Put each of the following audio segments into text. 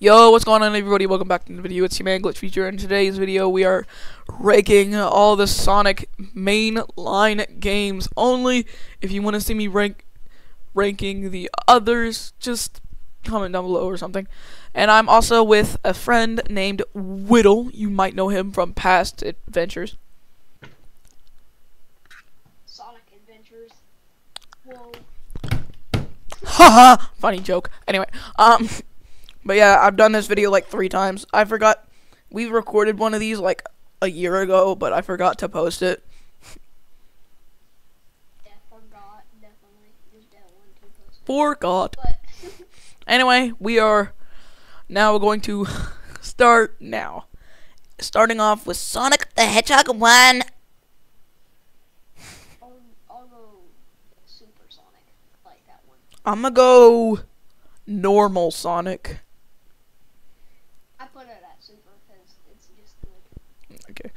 Yo, what's going on everybody? Welcome back to the video. It's your man Glitch Future. In today's video, we are ranking all the Sonic mainline games only. If you want to see me rank ranking the others, just comment down below or something. And I'm also with a friend named Widel. You might know him from past adventures. Sonic Adventures. Whoa. Haha, funny joke. Anyway, um, but yeah, I've done this video like three times. I forgot we recorded one of these like a year ago, but I forgot to post it. Yeah, forgot. Definitely. Just that one too close. Forgot. Anyway, we are now going to start now. Starting off with Sonic the Hedgehog 1. I'll, I'll go Super Sonic. Like that one. I'm gonna go normal Sonic. I put it at Super because it's just good. Okay.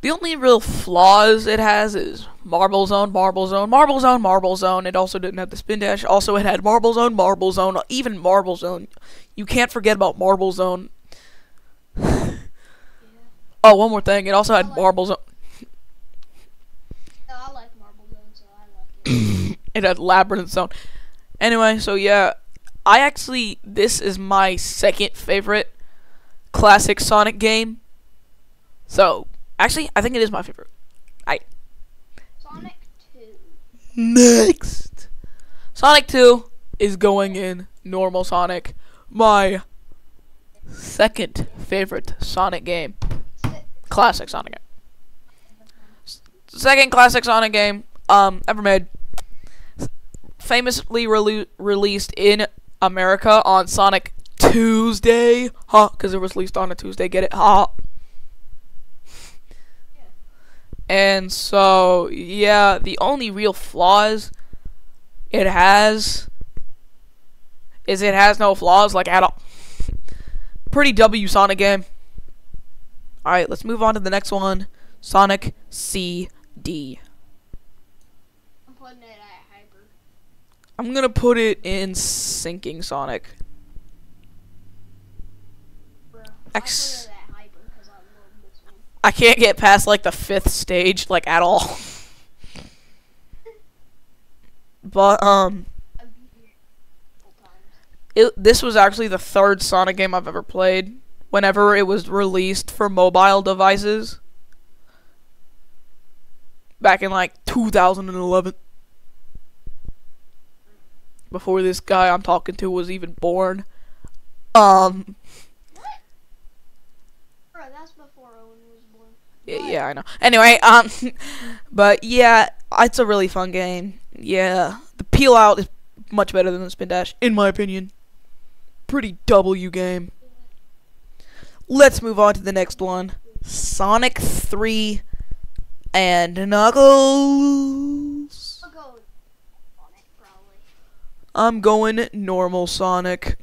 The only real flaws it has is Marble Zone, Marble Zone, Marble Zone, Marble Zone. It also didn't have the spin dash. Also, it had Marble Zone, Marble Zone, even Marble Zone. You can't forget about Marble Zone. Yeah. Oh, one more thing. It also had Marble Zone. No, I like Marble Zone, so I like it. it had Labyrinth Zone. Anyway, so yeah, I actually this is my second favorite classic Sonic game. So actually, I think it is my favorite. I. Sonic 2. Next, Sonic Two is going in normal Sonic. My second favorite Sonic game, classic Sonic game. Second classic Sonic game um ever made. Famously rele- released in America on Sonic Tuesday, huh? Because it was released on a Tuesday. Get it, huh? And so, yeah, the only real flaws it has is it has no flaws, like at all. Pretty W Sonic game. Alright, let's move on to the next one Sonic CD. I'm putting it at Hyper. I'm gonna put it in Sinking Sonic. Bro. X- I put it at Hyper because I love this one. I can't get past like the fifth stage, like at all. but, um, it, this was actually the third Sonic game I've ever played. Whenever it was released for mobile devices, back in like 2011, before this guy I'm talking to was even born. Um, What? Bro, that's before Owen was born. Yeah, yeah, I know. Anyway, um, but yeah, it's a really fun game. Yeah, the peel out is much better than the spin dash, in my opinion. Pretty W game. Let's move on to the next one Sonic 3 and Knuckles. I'll go on it, probably. I'm going normal Sonic.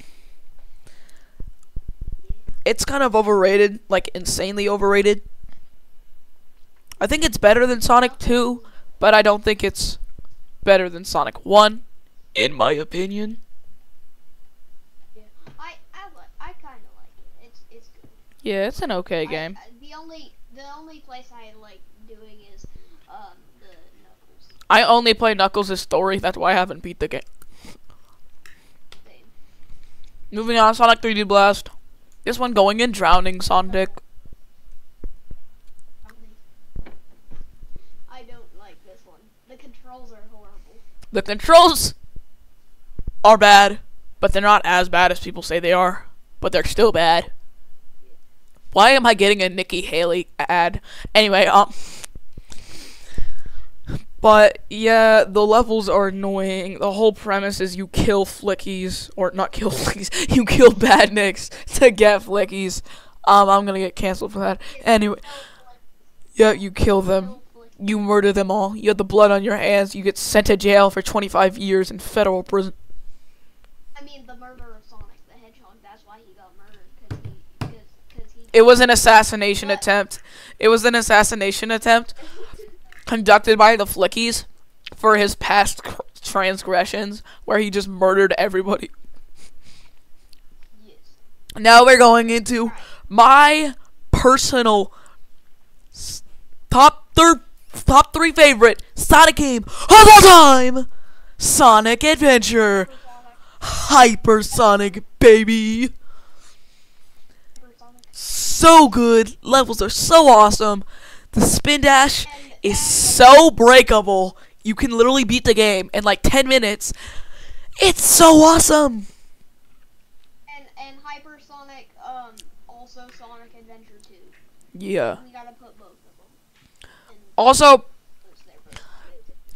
It's kind of overrated, like insanely overrated. I think it's better than Sonic 2, but I don't think it's better than Sonic 1, in my opinion. Yeah. I I I kind of like it. It's it's good. Yeah, it's an okay I- game. I- the only the only place I like doing is um the Knuckles I only play Knuckles' story, that's why I haven't beat the game. thing. Moving on, Sonic 3D Blast. This one going in Drowning Sonic. I don't like this one. The controls are horrible. The controls are bad, but they're not as bad as people say they are. But they're still bad. Why am I getting a Nikki Haley ad? Anyway, um. But yeah, the levels are annoying. The whole premise is you kill flickies, or not kill flickies, you kill badniks to get flickies. Um, I'm gonna get canceled for that. Anyway, yeah, you kill them. You murder them all. You have the blood on your hands. You get sent to jail for 25 years in federal prison. I mean, the murder of Sonic the Hedgehog. That's why he got murdered because he because because he. It was an assassination What? attempt. It was an assassination attempt conducted by the Flickies for his past cr- transgressions, where he just murdered everybody. yes. Now we're going into my personal top third, top three favorite Sonic game of all time: Sonic Adventure, Hypersonic, baby. So good. Levels are so awesome. The spin dash is so breakable. You can literally beat the game in like 10 minutes. It's so awesome. And and hypersonic. Um. Also Sonic Adventure 2. Yeah. We gotta put both of them. And Also, those there, but-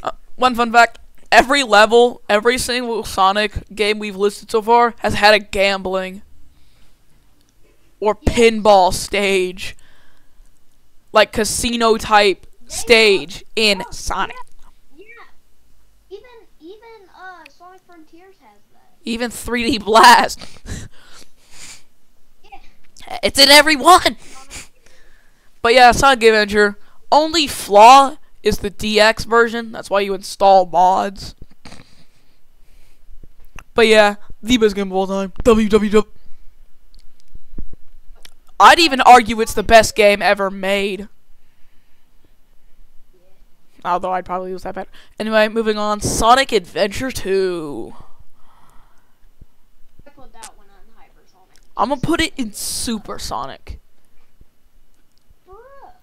uh, one fun fact every level, every single Sonic game we've listed so far has had a gambling or pinball stage. Like casino type stage in Sonic. Yeah. Even even uh Sonic Frontiers has that. Even 3D Blast. Yeah. It's in every one. But yeah, Sonic Adventure. Only flaw is the DX version. That's why you install mods. But yeah, the best game of all time. WWW. I'd even argue it's the best game ever made. Although I'd probably use that better. Anyway, moving on. Sonic Adventure 2. I put that one on hypersonic. I'm gonna put it in Supersonic.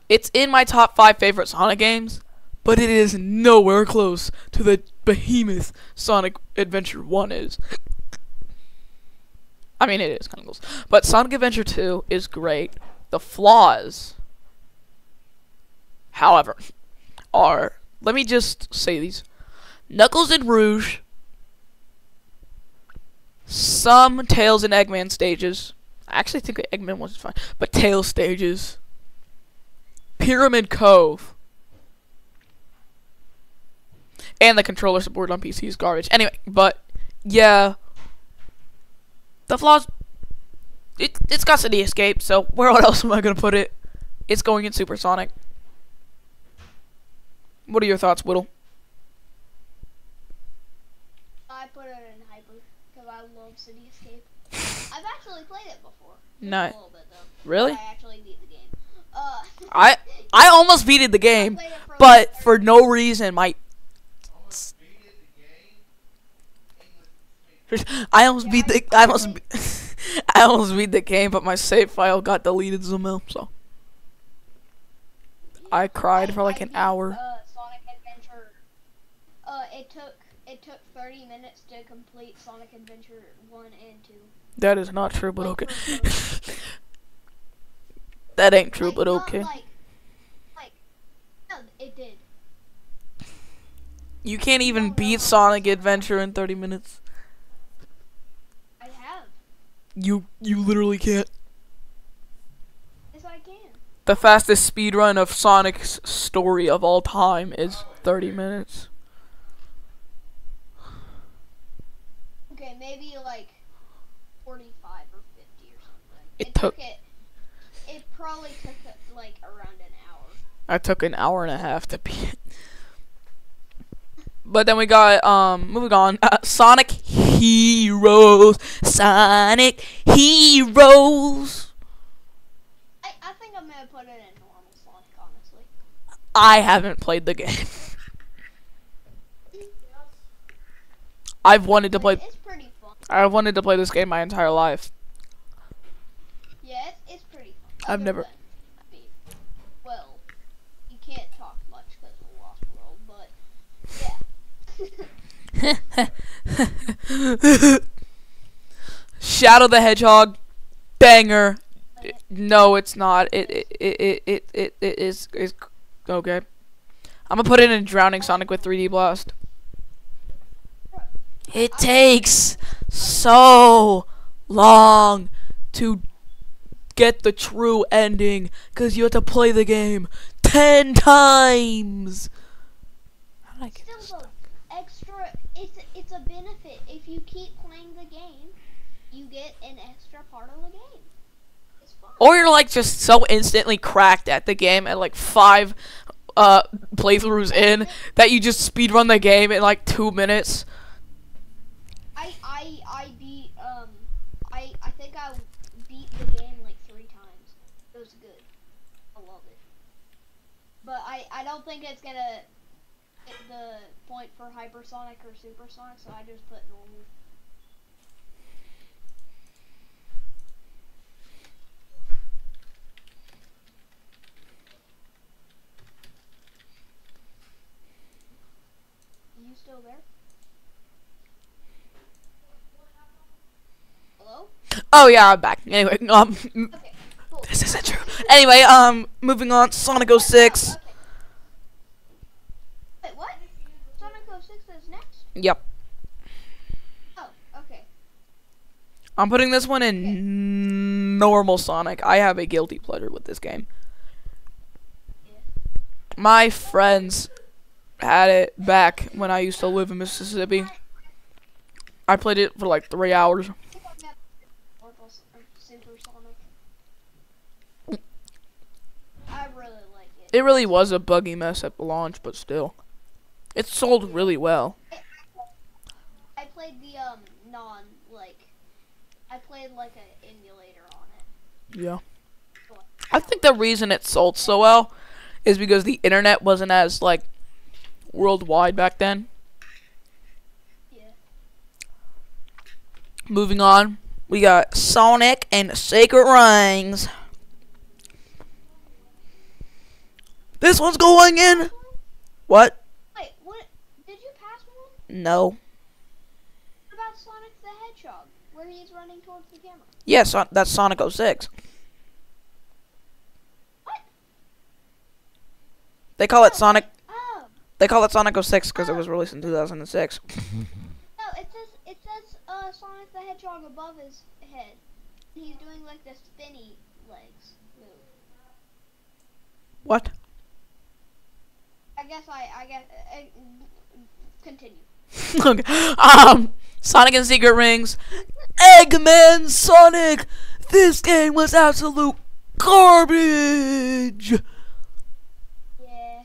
It's in my top five favorite Sonic games, but it is nowhere close to the behemoth Sonic Adventure 1 is. I mean, it is kind of close. But Sonic Adventure 2 is great. The flaws, however, are. Let me just say these Knuckles and Rouge, some Tails and Eggman stages. I actually think Eggman was fine, but Tails stages. Pyramid Cove. And the controller support on PC is garbage. Anyway, but yeah. The flaws it it's got City Escape, so where else am I gonna put it? It's going in Supersonic. What are your thoughts, Widel? I put it in hyper because I love City Escape. I've actually played it before. No. A little bit though. Really? I actually beat the game. Uh. I I almost beated the game, played it for but for no reason my I almost beat the I almost be- I almost beat the game, but my save file got deleted somehow. So I cried for like an hour. Uh, Sonic Adventure. Uh, it took it took 30 minutes to complete Sonic Adventure one and two. That is not true, but okay. that ain't true, like, but okay. Like, like, no, it did. You can't even beat Sonic Adventure in 30 minutes. I have. You you literally can't. Yes, I can. The fastest speed run of Sonic's story of all time is 30 minutes. Okay, maybe like 45 or 50 or something. It took- it. Probably took like around an hour. I took an hour and a half to beat. But then we got um moving on uh, Sonic Heroes Sonic Heroes I, I think I'm gonna put it in normal Sonic, honestly. I haven't played the game. I've wanted to play It's pretty fun. I've wanted to play this game my entire life. Yeah, it's, it's pretty fun. I've never- than, I mean, well, you can't talk much because of Lost World, but yeah. Shadow the Hedgehog banger. No, it's not. It it it it it, it is is okay. I'm gonna put it in Drowning Sonic with 3D Blast. It takes so long to get the true ending because you have to play the game 10 times. How did I get this? Though, extra. It's it's a benefit if you keep playing the game. You get an extra part of the game. Or you're like just so instantly cracked at the game at like five uh playthroughs in that you just speedrun the game in like two minutes. I I I beat um I I think I beat the game like three times. It was good. I love it. But I I don't think it's gonna hit the point for hypersonic or supersonic, so I just put normal. Are you still there? Hello? Oh yeah, I'm back. Anyway, um, Okay, cool. this isn't true. Anyway, um, moving on. Sonic 06. Okay. Wait, what? Sonic 06 is next? Yep. Oh, okay. I'm putting this one in normal Sonic. I have a guilty pleasure with this game. My friends had it back when I used to live in Mississippi. I played it for like three hours. I think I've got Orbital S- or Supersonic. I really like it. It really was a buggy mess at the launch, but still. It sold really well. I played the um non like I played like an emulator on it. Yeah. I think the reason it sold so well is because the internet wasn't as like worldwide back then. Yeah. Moving on, we got Sonic and Secret Rings. This one's going in. What? Wait, what? Did you pass one? No. What about Sonic the Hedgehog, where he's running towards the camera? Yes, yeah, that's Sonic 06. What? They call it Sonic. Oh, They call it Sonic 06 because it was released in 2006. no, it says it says uh Sonic the Hedgehog above his head. He's doing like the spinny legs move. What? I guess I I guess uh, uh, continue. okay. Um, Sonic and Secret Rings, Eggman Sonic. This game was absolute garbage. Yeah.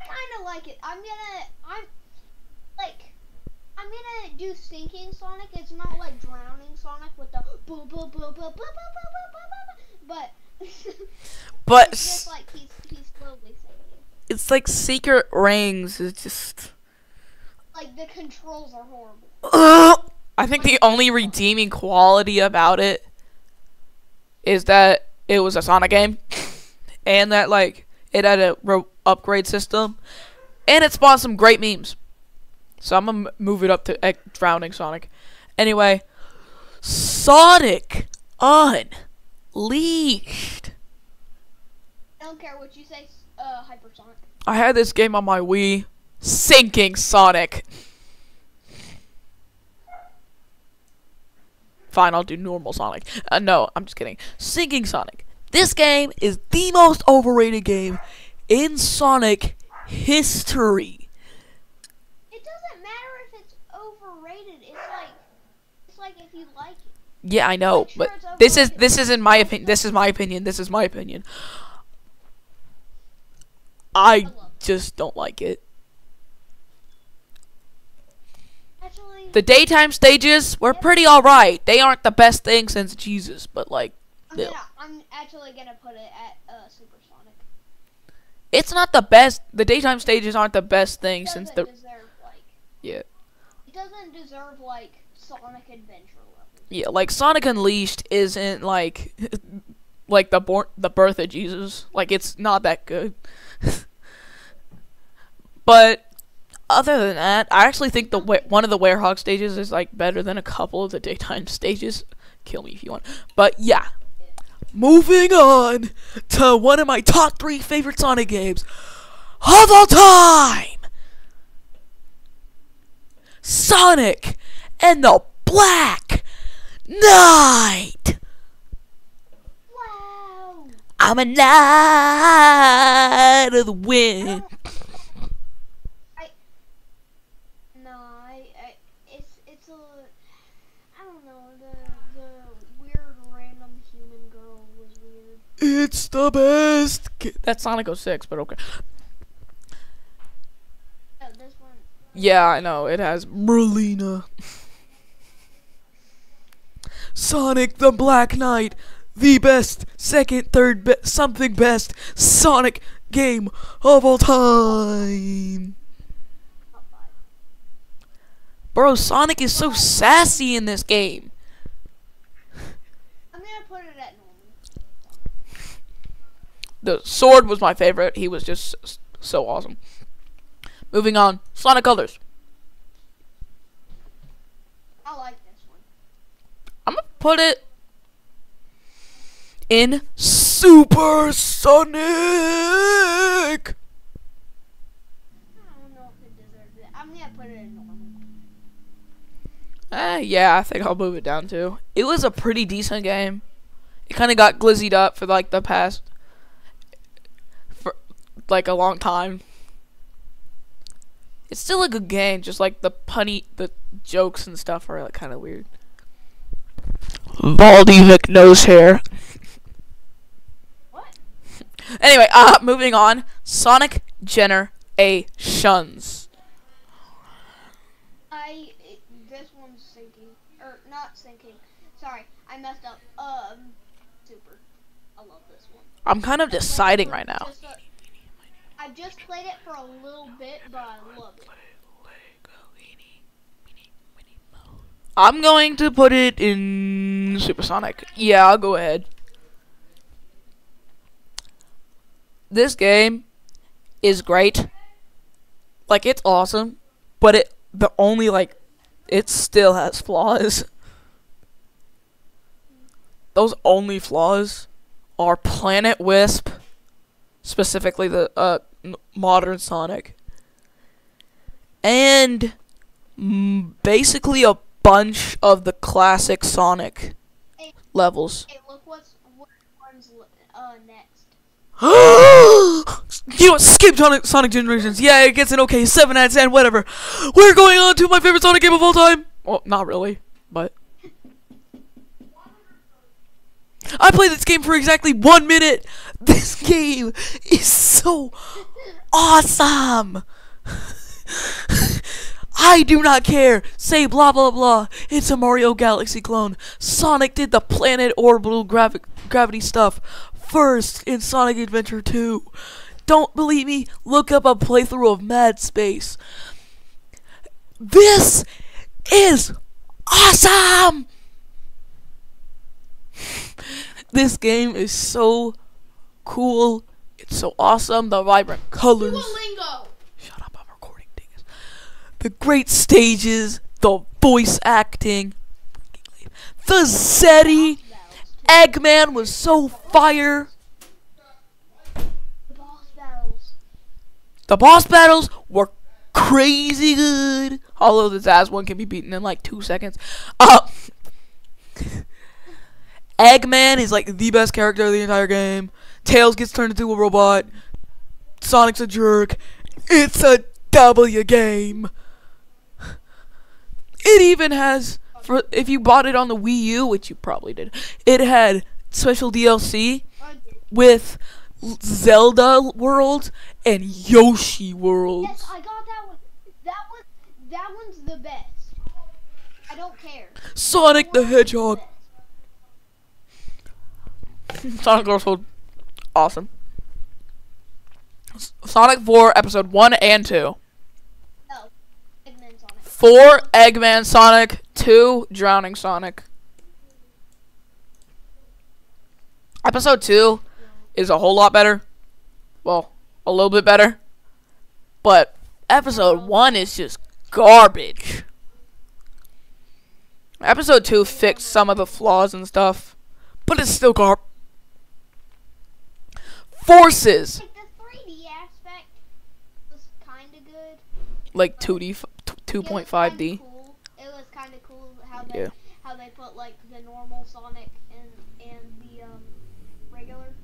I kind of like it. I'm gonna, I'm, like, I'm gonna do sinking Sonic. It's not like drowning Sonic with the boom, boom, boom, boom, boom, boom, boom, boom, boom, but But it's just like he's, he's slowly sinking. it's like Secret Rings It's just. Like the controls are horrible. I think the only redeeming quality about it is that it was a Sonic game, and that like it had a ro- upgrade system, and it spawned some great memes. So I'm gonna move it up to eh, drowning Sonic. Anyway, Sonic Unleashed. I don't care what you say, uh, Hypersonic. I had this game on my Wii. Sinking Sonic. Fine, I'll do normal Sonic. Uh, no, I'm just kidding. Sinking Sonic. This game is the most overrated game in Sonic history. It doesn't matter if it's overrated. It's like, it's like if you like it. Yeah, I know, sure, but this is this is in my opinion. This is my opinion. This is my opinion. I just don't like it. Actually, The daytime stages were pretty alright. They aren't the best thing since Jesus, but like I'm, yeah. gonna, I'm actually gonna put it at uh, Supersonic. it's not the best. The daytime stages aren't the best thing since the deserve like yeah it doesn't deserve like Sonic Adventure levels. yeah like Sonic Unleashed isn't like like the born the birth of Jesus. Like it's not that good. but other than that, I actually think the one of the Werehog stages is like better than a couple of the daytime stages. Kill me if you want. But yeah. Moving on to one of my top three favorite Sonic games of all time. Sonic and the Black Knight. Wow! I'm a knight of the wind. No, I, I it's it's a I don't know the the weird random human girl was weird. It's the best. That's Sonic 06, but okay. Oh. Yeah, I know. It has Merlina. Sonic the Black Knight, the best, second, third, be- something best Sonic game of all time. Bro, Sonic is so sassy in this game. I'm gonna put it at normal. The sword was my favorite. He was just so awesome. Moving on, Sonic Colors. I like this one. I'm gonna put it in Super Sonic. I don't know if it deserves it. I'm gonna put it in normal. Eh, yeah, I think I'll move it down too. It was a pretty decent game. It kind of got glizzied up for like the past, like a long time. It's still a good game, just like the punny, the jokes and stuff are like kind of weird. Baldy McNose hair. What? Anyway, uh, moving on. Sonic Generations. I it, this one's sinking or not sinking. Sorry, I messed up. Um, super. I love this one. I'm kind of deciding right now. Just a- I just played it for a little bit, but I love it. I'm going to put it in Supersonic. Yeah, I'll go ahead. This game is great. Like it's awesome, but it the only like it still has flaws. Those only flaws are Planet Wisp, specifically the uh n- modern Sonic, and basically a bunch of the classic Sonic levels. Hey, look what's what one's uh next. you know? Skip Sonic, Sonic Generations. Yeah, it gets an okay 7 out of 10, whatever. We're going on to my favorite Sonic game of all time. Well, not really, but. I played this game for exactly one minute. This game is so awesome. I do not care. Say blah blah blah. It's a Mario Galaxy clone. Sonic did the planet orbital gravi- gravity stuff first in Sonic Adventure 2. Don't believe me? Look up a playthrough of Mad Space. This is awesome. This game is so cool. It's so awesome. The vibrant colors. Duolingo. Shut up, I'm recording things. The great stages, the voice acting, the Zeddy, Eggman was so fire. The boss battles. The boss battles were crazy good. Although the Zaz one can be beaten in like two seconds. Uh, Eggman is like the best character of the entire game. Tails gets turned into a robot. Sonic's a jerk. It's a W game. It even has for if you bought it on the Wii U, which you probably did. It had special DLC with Zelda World and Yoshi World. yes, I got that one. That one. That one's the best. I don't care. Sonic the Hedgehog. Sonic Girls World, awesome. Sonic 4 Episode 1 and 2. No. Eggman's on 4 Eggman Sonic, 2 Drowning Sonic. Episode 2 is a whole lot better. Well, a little bit better. But episode 1 is just garbage. Episode 2 fixed some of the flaws and stuff, but it's still garb. Forces, Like the 3D aspect was kind of good. like 2D, 2.5D. kinda Cool. It was kind of cool how they Yeah. how they put like the normal Sonic and and the um regular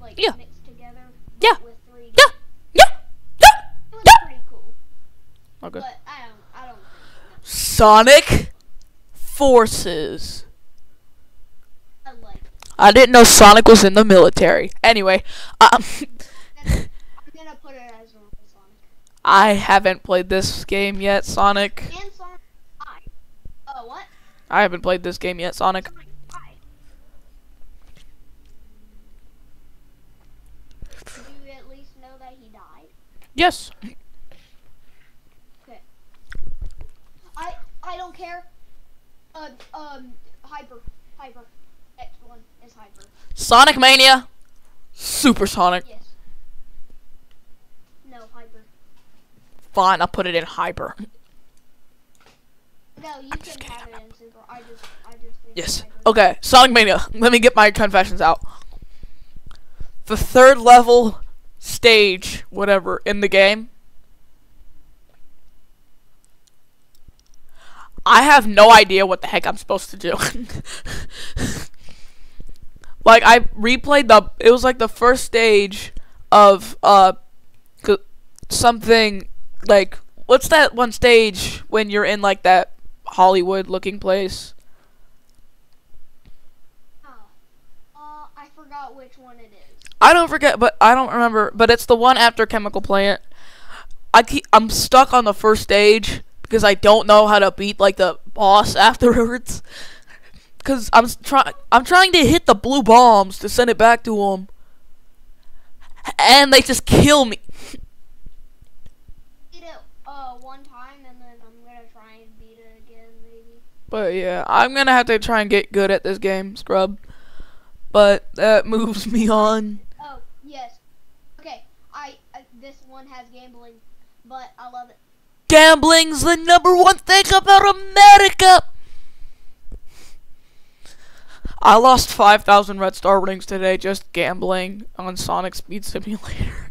like Yeah. mixed together. Yeah. With 3D. Yeah, yeah, yeah, It was yeah. pretty cool. Okay. But I don't I don't Sonic Forces. I didn't know Sonic was in the military. Anyway, um, I'm gonna put it as Sonic. I haven't played this game yet, Sonic. And Sonic. I. Oh what? I haven't played this game yet, Sonic. Sonic, why? Do you at least know that he died? Yes. I I don't care. Um um hyper hyper. Next one is hyper. Sonic Mania. Supersonic. Yes. No hyper. Fine, I'll put it in hyper. No, you I'm can have it in super. I just I just Yes. hyper. Okay, Sonic Mania. Let me get my confessions out. The third level stage, whatever, in the game. I have no idea what the heck I'm supposed to do. like I replayed the it was like the first stage of uh something like what's that one stage when you're in like that Hollywood looking place? Oh. Uh, I forgot which one it is. I don't forget, but I don't remember. But it's the one after Chemical Plant. I keep, I'm stuck on the first stage because I don't know how to beat like the boss afterwards. Cause I'm trying, I'm trying to hit the blue bombs to send it back to them, and they just kill me. Beat it uh one time and then I'm gonna try and beat it again maybe. But yeah, I'm gonna have to try and get good at this game, scrub. But that moves me on. Oh yes. Okay. I uh, this one has gambling, but I love it. Gambling's the number one thing about America. I lost 5,000 Red Star rings today just gambling on Sonic Speed Simulator.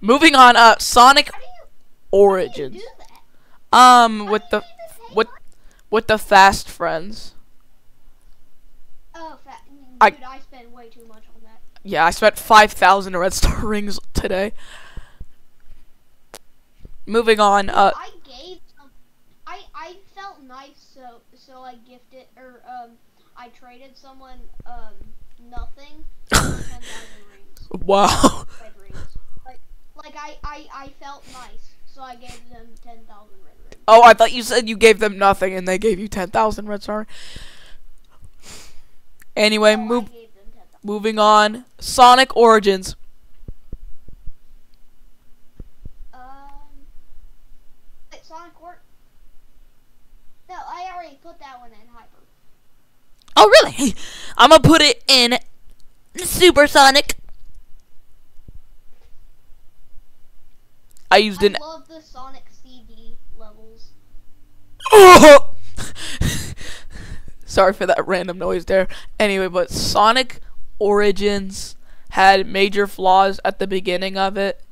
Moving on, uh, Sonic you, how do, you Origins. Um, How with the pay with with the fast friends. Oh, fat. I- Dude, I, spend way too much on that. Yeah, I spent 5,000 Red Star rings today. Moving on, uh, I gave some. I I felt nice, so so I gifted or um I traded someone um nothing ten thousand rings, wow. Like like I I I felt nice, so I gave them ten thousand red rings. Oh, I thought you said you gave them nothing and they gave you 10,000 Red Star. Anyway, I move gave them 10,000. moving on. Sonic Origins. Um. Sonic War. I already put that one in hyper. Oh, really? I'm gonna put it in Supersonic. I used I an. love the Sonic CD levels. Oh! Sorry for that random noise there. Anyway, but Sonic Origins had major flaws at the beginning of it.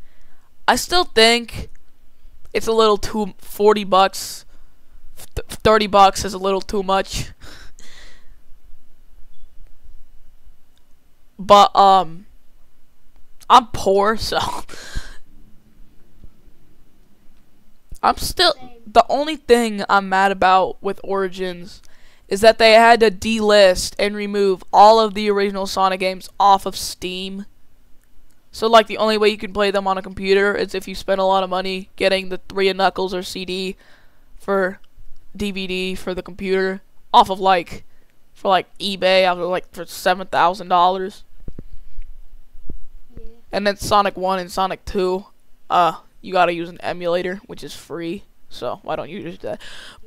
I still think it's a little too 40 bucks. Th- 30 bucks is a little too much. But um I'm poor, so I'm still the only thing I'm mad about with Origins is that they had to delist and remove all of the original Sonic games off of Steam. So like the only way you can play them on a computer is if you spend a lot of money getting the Three and Knuckles or CD for DVD for the computer off of like for like eBay out of like for seven thousand dollars. Yeah. And then Sonic 1 and Sonic 2, uh, you gotta use an emulator, which is free. So why don't you use that?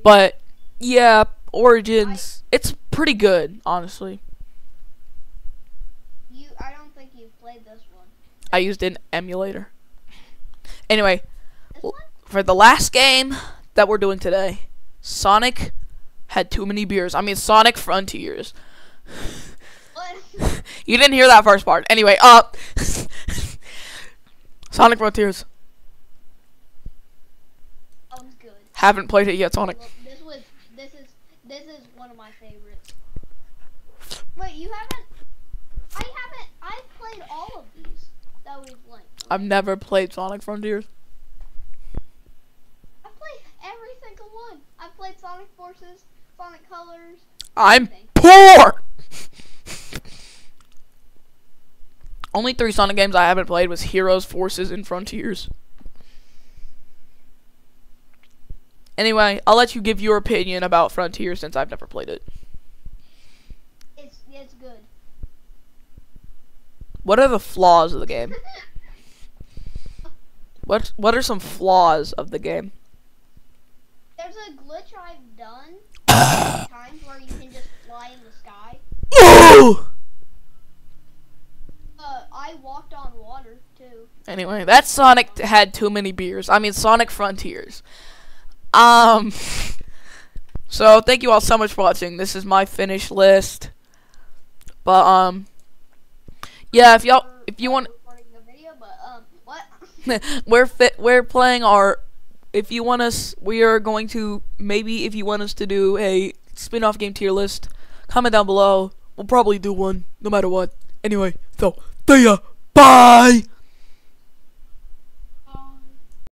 But yeah, Origins, it's pretty good, honestly. You, I don't think you've played this one. I used an emulator. Anyway, one? for the last game that we're doing today, Sonic had too many beers. I mean, Sonic Frontiers. You didn't hear that first part. Anyway, uh, Sonic Frontiers. Haven't played it yet, Sonic. Well, this was, this is, this is one of my favorites. Wait, you haven't? I haven't. I've played all of these that we've linked. I've never played Sonic Frontiers. I've played every single one. I've played Sonic Forces, Sonic Colors. I'm everything. poor. Only three Sonic games I haven't played was Heroes, Forces, and Frontiers. Anyway, I'll let you give your opinion about Frontier since I've never played it. It's it's good. What are the flaws of the game? What What are some flaws of the game? There's a glitch I've done times where you can just fly in the sky. Uh, I walked on water too. Anyway, that Sonic had too many beers. I mean, Sonic Frontiers. Um. So thank you all so much for watching. This is my finished list. But um. Yeah, if y'all if you want recording video, but um, we're fit we're playing our if you want us we are going to maybe if you want us to do a spin-off game tier list comment down below. We'll probably do one no matter what. Anyway so see ya. Bye